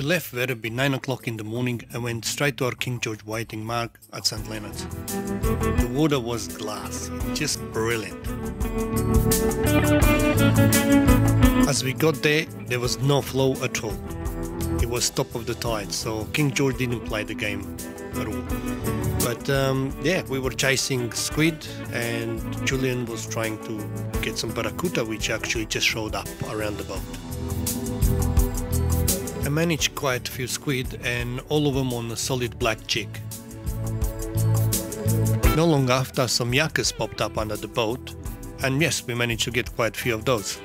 We left Werribee 9 o'clock in the morning and went straight to our King George Whiting mark at St. Leonards. The water was glass, just brilliant. As we got there, there was no flow at all. It was top of the tide, so King George didn't play the game at all. But um, yeah, we were chasing squid, and Julian was trying to get some barracuda, which actually just showed up around the boat. I managed quite a few squid and all of them on a solid black jig. No long after, some yakas popped up under the boat, and yes, we managed to get quite a few of those.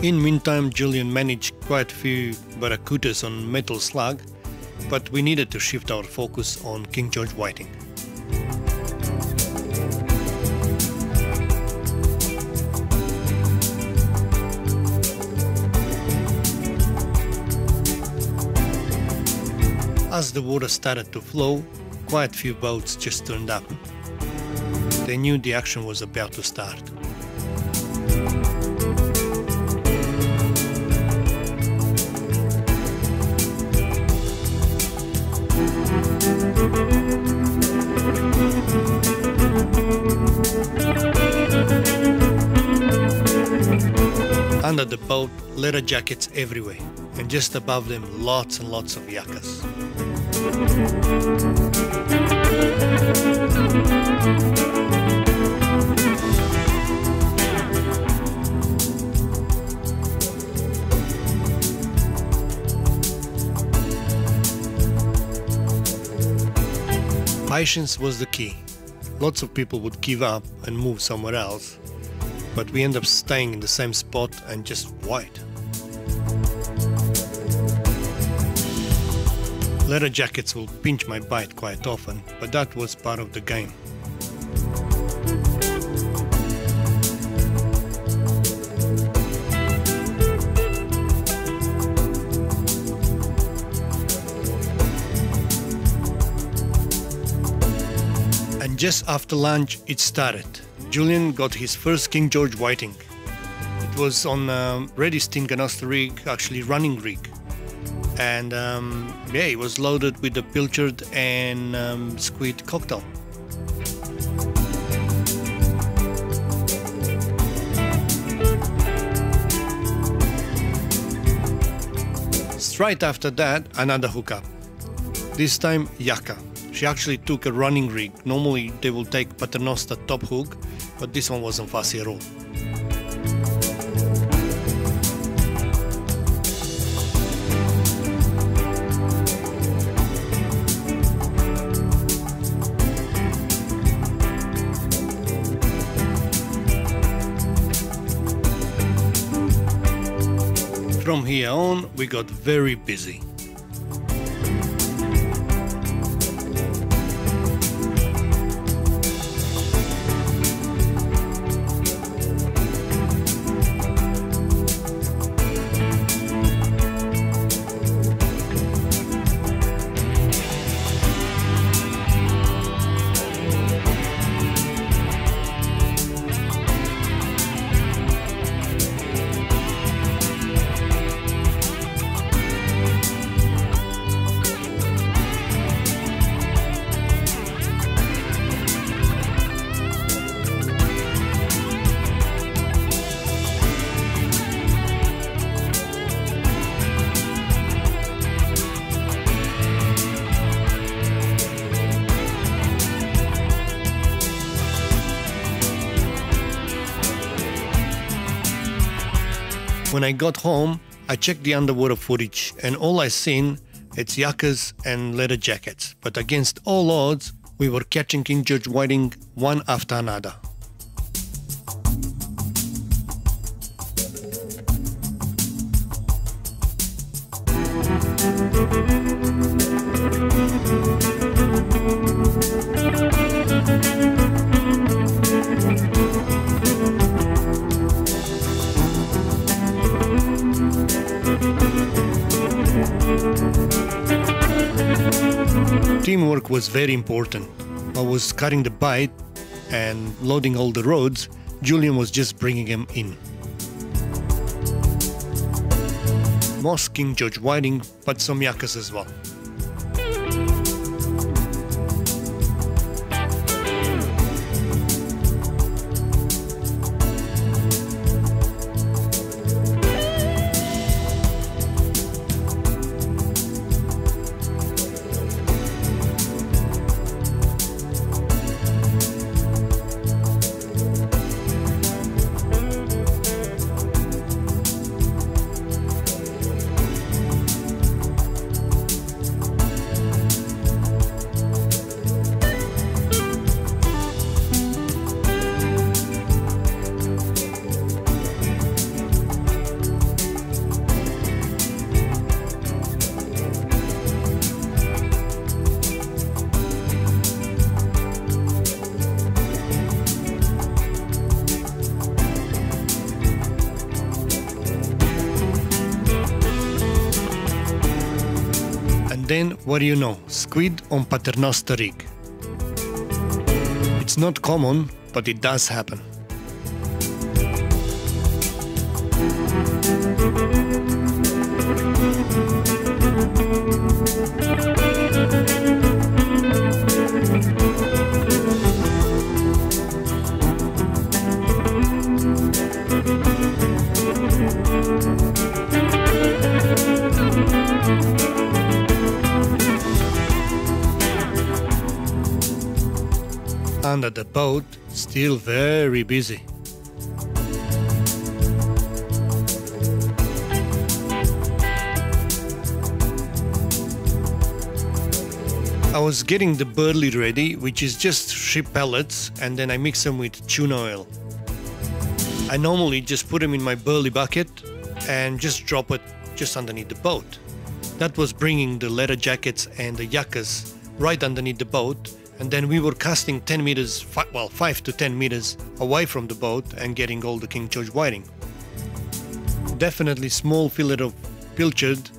In meantime, Julian managed quite a few barracudas on metal slug, but we needed to shift our focus on King George Whiting. As the water started to flow, quite a few boats just turned up. They knew the action was about to start. Under the boat, leather jackets everywhere, and just above them, lots and lots of yakas. Patience was the key. Lots of people would give up and move somewhere else, but we end up staying in the same spot and just wait. Leather jackets will pinch my bite quite often, but that was part of the game. And just after lunch, it started. Julian got his first King George Whiting. It was on um, Reddy Stinganasta rig, actually running rig. And um, yeah, it was loaded with the pilchard and um, squid cocktail. Straight after that, another hookup. This time, Yaka. She actually took a running rig. Normally, they will take Paternoster top hook, but this one wasn't fussy at all. From here on, we got very busy. When I got home, I checked the underwater footage and all I seen it's yakas and leather jackets. But against all odds, we were catching King George Whiting one after another. Teamwork was very important. I was cutting the bite and loading all the roads. Julian was just bringing them in. Moss King George Whiting, but some Yakas as well. Then, what do you know? Squid on Paternoster rig. It's not common, but it does happen. Under the boat, still very busy. I was getting the burley ready, which is just ship pellets, and then I mix them with tuna oil. I normally just put them in my burley bucket and just drop it just underneath the boat. That was bringing the leather jackets and the yakas right underneath the boat and then we were casting 10 meters, well, 5 to 10 meters away from the boat and getting all the King George whiting. Definitely small fillet of pilchard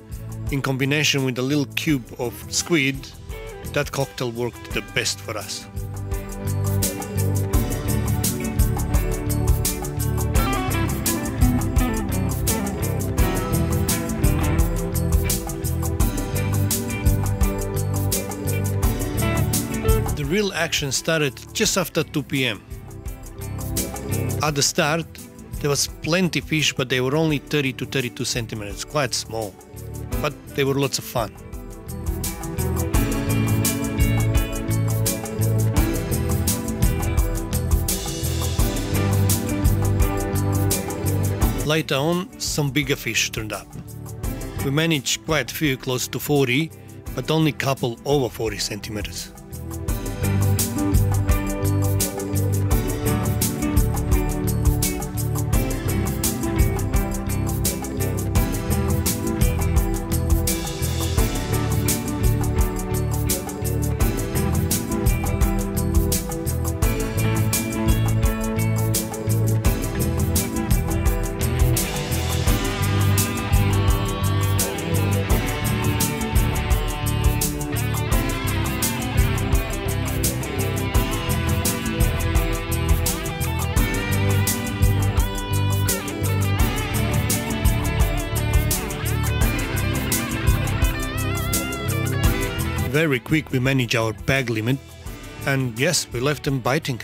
in combination with a little cube of squid, that cocktail worked the best for us. Real action started just after 2 p.m. At the start, there was plenty fish, but they were only 30 to 32 centimeters, quite small. But they were lots of fun. Later on, some bigger fish turned up. We managed quite a few close to 40, but only a couple over 40 centimeters. Very quick we managed our bag limit and yes, we left them biting.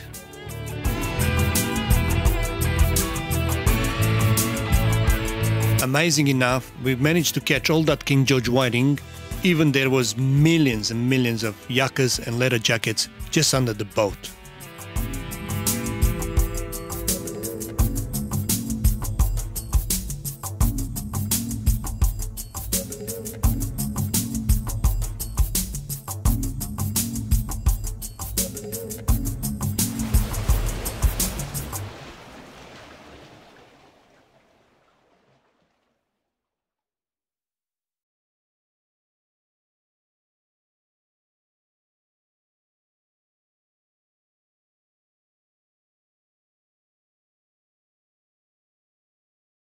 Amazing enough, we managed to catch all that King George whiting, even there was millions and millions of yakas and leather jackets just under the boat.